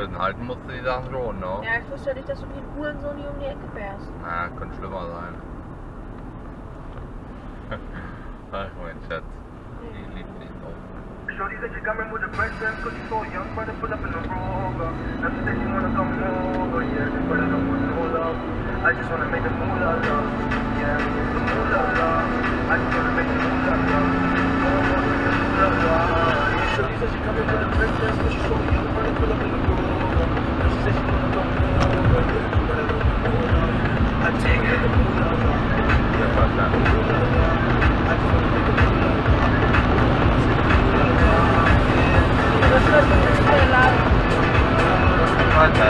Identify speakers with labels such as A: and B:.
A: Anhalten halten musst du die Sachen schon, ne?
B: Ja, ich wusste ja nicht, dass du wie ein Hurensohn hier um die Ecke fährst.
A: Na, könnte schlimmer sein. Ach, mein Schatz. Die liebt dich noch.
C: Shorty said with so young, trying to pull up in a rover. Now she said she wanna come over, yeah, but I don't just wanna make the moolah love, yeah, the moolah love. I just wanna make the moolah love, oh, the moolah love. Shorty said she coming with a fresh dress cause she's so young, I.